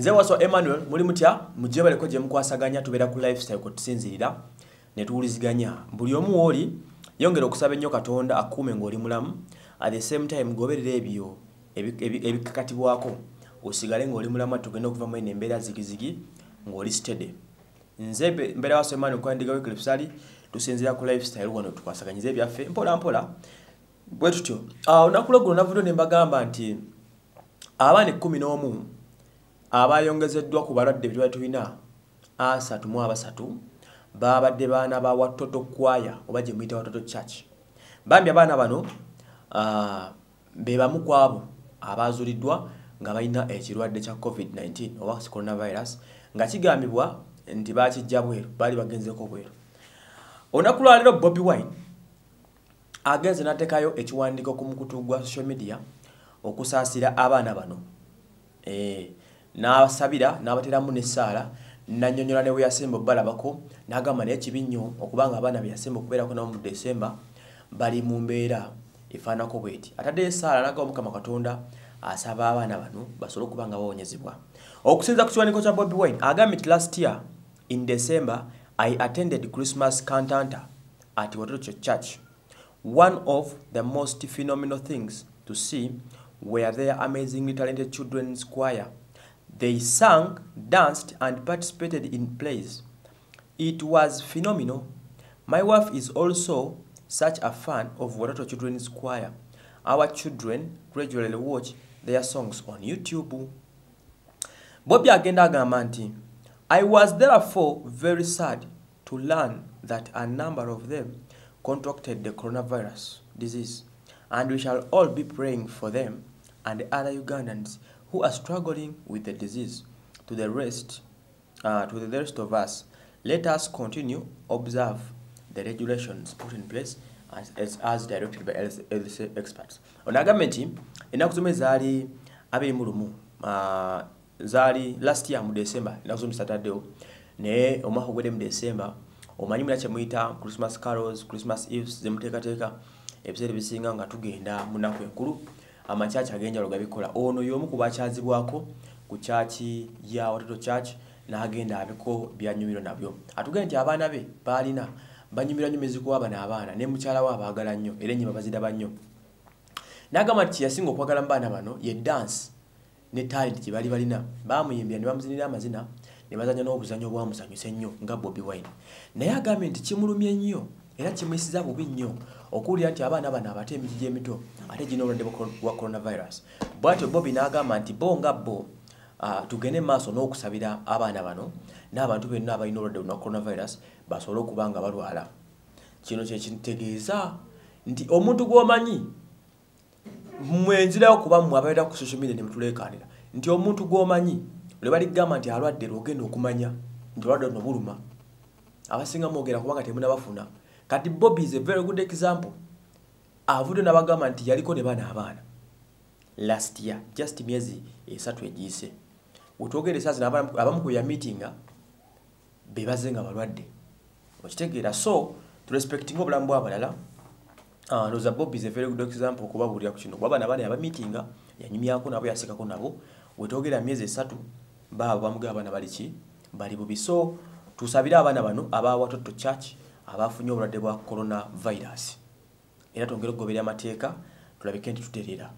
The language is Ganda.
nze waso emmanuel muli mutya? Mujje baleko gye mukwasaganya tubeera ku lifestyle kwe tusinzirira ne tuwuliziganya. Buli omu wooli yongera okusaba ennyo katonda akuume ng'oli mulamu at the same time goberera ebyo ebikakatibwako. Osigale ng'oli mulamu ati tugenda okuvamu eno embeera zigizigi ng'oli stede. Nze mbeera waso emmanuel kwandiga wekilipsali tusinzira ku lifestyle wano tukwasaganyiza ebyaffe mpola mpola. Bwe tutyo olunaku lweguno navuddeo ne mbagamba nti abaana ekkumi n'omu abayongezeddwa ku balwadde bye twali tulina asatu mu abasatu babadde baana ba watoto kwaya oba gye muyita watoto church. Bambi abaana bano be bamu ku abo abazuuliddwa nga balina ekirwadde kya covid-19 oba coronavirus nga kigambibwa nti bakijja bweru baali bagenzeko bweru. Olunaku lwaleero bobi wine agenze n'ateekayo ekiwandiiko ku mukutu gwa social media okusaasira abaana bano n'abasabira n'abateramu n'essaala nannyonnyola ne bwe yasemba obalabako n'agamba naye kibi nnyo okubanga abaana be yasemba okubeerako nabo mu desemba bali mu mbeera efaanako bweti. Ataddeyo essaala n'agaba mukama katonda asaba abaana bano basobole okuba nga bawonyezebwa okusinza ku kiwandiiko kya bobi wine agambye nti last year in december i attended christmas cantanta at watoto church. One of the most phenomenal things to see were their amazingly talented children's choir They sang, danced, and participated in plays. It was phenomenal. My wife is also such a fan of Watoto Children's Choir. Our children regularly watch their songs on YouTube. Bobby agenda agamba I was therefore very sad to learn that a number of them contracted the coronavirus disease and we shall all be praying for them and other Ugandans who are struggling with the disease. To the rest, uh, to the rest of us, let us continue observe the regulations put in place as, as, as directed by health experts. Onagamba nti ennaku zomwe zaali abiri mu lumu uh, zaali last year mu December ennaku zomwe zitataddeo naye omwaka ogwedde mu December omanyi mulina kyemuyita Christmas carols, Christmas eves zemuteekateeka ebiseera ebisinga nga tugenda mu nnaku enkulu amakyaki ag'enjalo gabikola. Ono y'omu ku bakyazibwako ku kyaki ya watoto church n'agenda abiko byanyumiro nabyo. Atugende nti abaana be baalina banyumira nnyo mezikuwa bano abaana ne mukyala we abaagala nnyo era ennyimba baziraba nnyo. N'agamba nti kyeyasinga okwagala mu baana bano ye dansi ne talenti gye bali balina. Baamuyimbira ne bamuzinira amazina ne bazanya n'obuzanyo obwamusanyusa ennyo nga bobi wine. Naye agambye nti kimulumye nnyo era kimuyisiza bubi nnyo okuwulira nti abaana bano abate emigigi emito ate gina obulwadde bwa coronavirus. Bwatyo bobi n'agamba nti bo nga bo tugende maaso n'okusabira abaana bano n'abantu benna abalina obulwadde buno coronavirus basobole okuba nga balwala. Kino kyekitegeeza nti omuntu gw'omanyi mwenzirayo kuba mmwe abaera ku social media ne mutuleekaanira nti omuntu gw'omanyi lwe baligamba nti alwadde lwogenda okumanya nti olwadde luno buluma abasinga mwogera kubanga temunabafuna kati bobi is a very good example. Avudde nabagamba nti yaliko ne bana abaana. Last year just myezi esatu egiyise. Wetwogere esaazi abamu ku ya meetinga bebaze nga balwadde. Okitegeera. So turespectinga obulamu bwabalala ah, ndoza bobi is a very good example okubabuulira ku kino. Kuba bana abaana yabamiitinga yanyumyako nabo yasekako nabo. Wetwogera myezi esatu baabo bamugaba abaana baliki bali bubi. So tusabire abaana bano abawatoto church abafunye obulwadde bwa coronavirus. Era twongere okugoberera amateeka tulabike nti tutereera